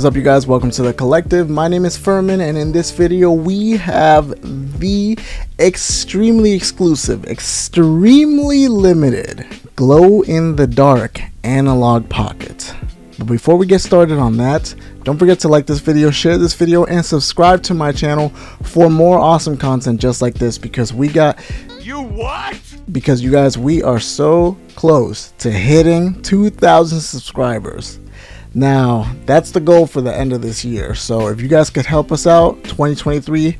Is up you guys? Welcome to the collective. My name is Furman and in this video we have the extremely exclusive, extremely limited glow in the dark analogue pocket. But before we get started on that, don't forget to like this video, share this video, and subscribe to my channel for more awesome content just like this because we got You what? because you guys we are so close to hitting 2000 subscribers now that's the goal for the end of this year. So if you guys could help us out 2023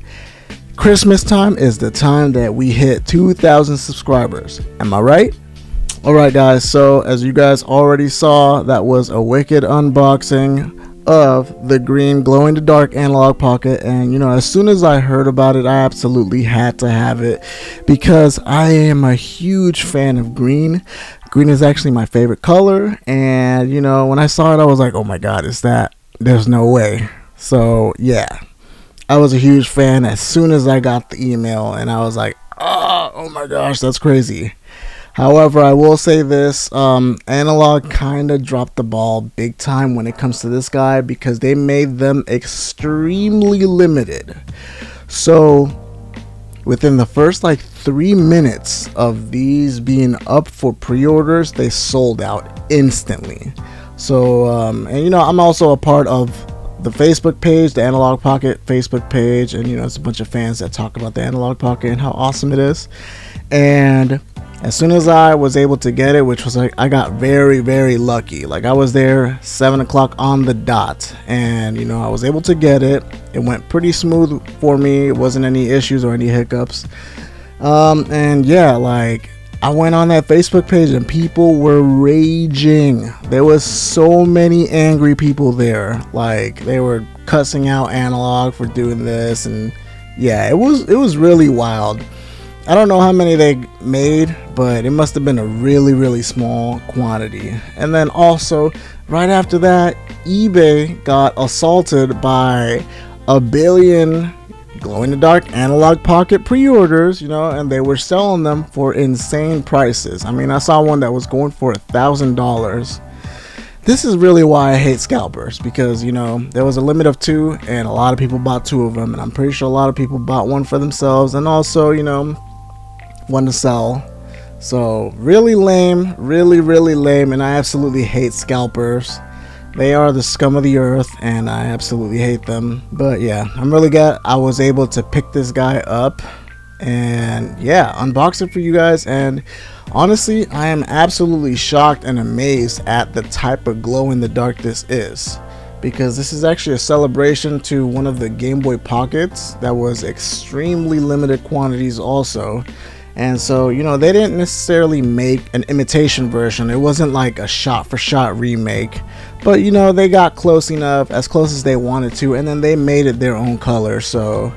christmas time is the time that we hit 2000 subscribers. Am i right? All right guys. So as you guys already saw that was a wicked unboxing of the green glow in the dark analogue pocket. And you know as soon as i heard about it i absolutely had to have it because i am a huge fan of green green is actually my favorite color. And you know when i saw it i was like oh my god is that there's no way. So yeah. I was a huge fan as soon as i got the email and i was like oh, oh my gosh that's crazy. However, I will say this um, Analogue kind of dropped the ball big time when it comes to this guy because they made them extremely limited. So, within the first like three minutes of these being up for pre orders, they sold out instantly. So, um, and you know, I'm also a part of the Facebook page, the Analogue Pocket Facebook page, and you know, it's a bunch of fans that talk about the Analogue Pocket and how awesome it is. And as soon as I was able to get it, which was like I got very, very lucky. Like I was there seven o'clock on the dot, and you know I was able to get it. It went pretty smooth for me. It wasn't any issues or any hiccups. Um, and yeah, like I went on that Facebook page and people were raging. There was so many angry people there. Like they were cussing out analogue for doing this and yeah, it was it was really wild. I don't know how many they made, but it must have been a really, really small quantity. And then also, right after that, eBay got assaulted by a billion glow in the dark analogue pocket pre orders, you know, and they were selling them for insane prices. I mean, I saw one that was going for a thousand dollars. This is really why I hate scalpers because you know there was a limit of two, and a lot of people bought two of them, and I'm pretty sure a lot of people bought one for themselves, and also you know one to sell. So really lame, really really lame, and I absolutely hate scalpers. They are the scum of the earth, and I absolutely hate them. But yeah, I'm really glad I was able to pick this guy up, and yeah, unbox it for you guys. And honestly, I am absolutely shocked and amazed at the type of glow in the dark this is because this is actually a celebration to one of the Game Boy Pockets that was extremely limited quantities also and so, you know, they didn't necessarily make an imitation version. It wasn't like a shot for shot remake. But, you know, they got close enough, as close as they wanted to, and then they made it their own color. So,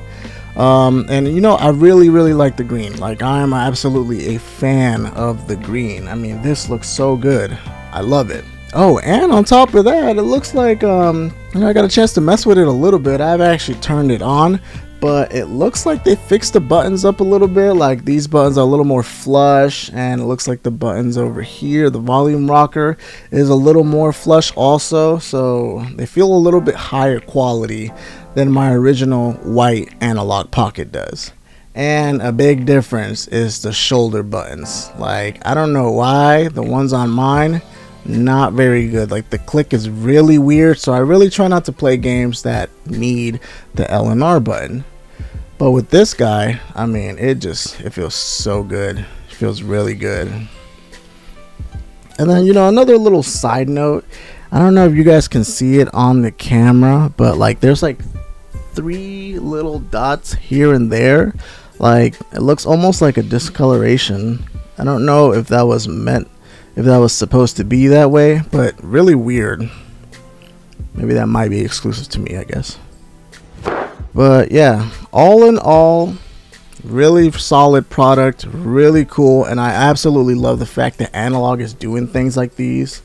um, and you know, I really, really like the green. Like, I am absolutely a fan of the green. I mean, this looks so good. I love it. Oh, and on top of that, it looks like, um, you know, I got a chance to mess with it a little bit. I've actually turned it on but it looks like they fixed the buttons up a little bit like these buttons are a little more flush and it looks like the buttons over here the volume rocker is a little more flush also so they feel a little bit higher quality than my original white analogue pocket does and a big difference is the shoulder buttons like i don't know why the ones on mine not very good. Like the click is really weird, so I really try not to play games that need the L and R button. But with this guy, I mean, it just it feels so good. It feels really good. And then you know another little side note. I don't know if you guys can see it on the camera, but like there's like three little dots here and there. Like it looks almost like a discoloration. I don't know if that was meant if that was supposed to be that way, but really weird. Maybe that might be exclusive to me, I guess. But yeah, all in all, really solid product, really cool, and I absolutely love the fact that Analogue is doing things like these,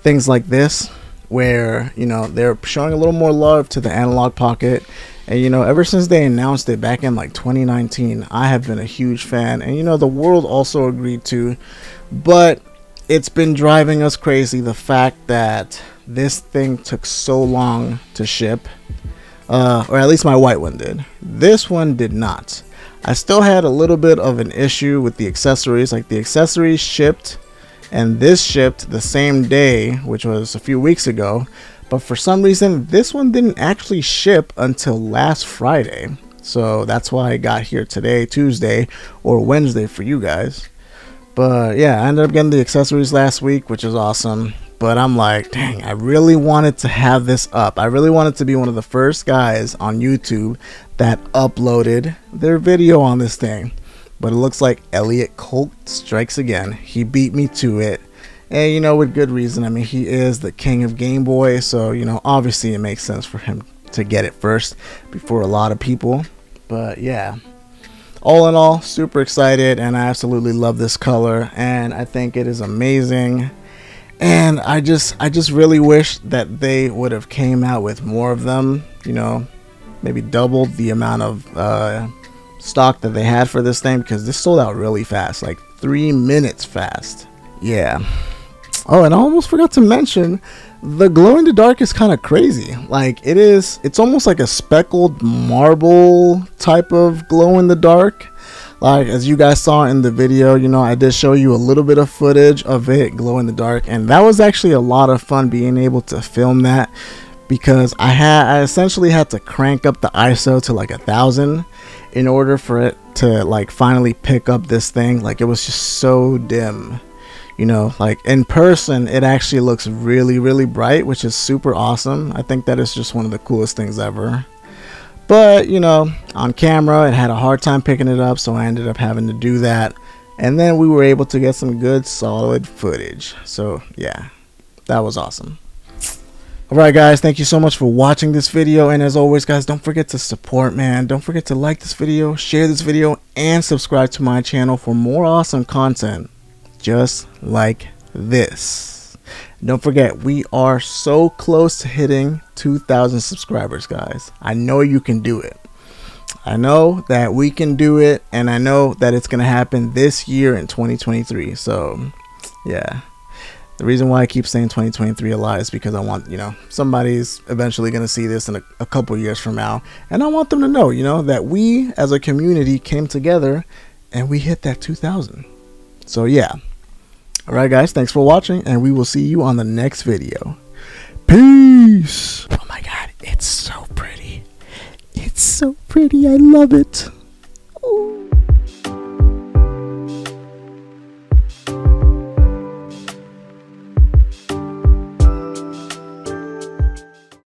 things like this, where you know they're showing a little more love to the Analogue Pocket. And you know, ever since they announced it back in like 2019, I have been a huge fan, and you know, the world also agreed to. But it's been driving us crazy the fact that this thing took so long to ship. Uh, or at least my white one did. This one did not. I still had a little bit of an issue with the accessories. Like the accessories shipped and this shipped the same day, which was a few weeks ago. But for some reason, this one didn't actually ship until last Friday. So that's why I got here today, Tuesday, or Wednesday for you guys. But yeah, I ended up getting the accessories last week, which is awesome. But I'm like, dang, I really wanted to have this up. I really wanted to be one of the first guys on YouTube that uploaded their video on this thing. But it looks like Elliot Coll strikes again. He beat me to it. And you know, with good reason. I mean, he is the king of Game Boy, so you know, obviously it makes sense for him to get it first before a lot of people. But yeah, all in all, super excited, and I absolutely love this color, and I think it is amazing. And I just, I just really wish that they would have came out with more of them. You know, maybe doubled the amount of uh, stock that they had for this thing because this sold out really fast, like three minutes fast. Yeah. Oh, and I almost forgot to mention the glow in the dark is kind of crazy. Like it is, it's almost like a speckled marble type of glow in the dark. Like as you guys saw in the video, you know, I did show you a little bit of footage of it glow in the dark, and that was actually a lot of fun being able to film that because I had I essentially had to crank up the ISO to like a thousand in order for it to like finally pick up this thing. Like it was just so dim you know like in person it actually looks really really bright which is super awesome i think that is just one of the coolest things ever but you know on camera it had a hard time picking it up so i ended up having to do that and then we were able to get some good solid footage so yeah that was awesome Alright guys, thank you so much for watching this video and as always guys, don't forget to support man. Don't forget to like this video, share this video, and subscribe to my channel for more awesome content just like this. Don't forget, we are so close to hitting 2,000 subscribers, guys. I know you can do it. I know that we can do it, and I know that it's going to happen this year in 2023. So, yeah. The reason why I keep saying 2023 a lot is because I want, you know, somebody's eventually going to see this in a, a couple years from now. And I want them to know, you know, that we as a community came together and we hit that 2000. So, yeah. Alright guys, thanks for watching and we will see you on the next video. Peace! Oh my god, it's so pretty. It's so pretty, I love it.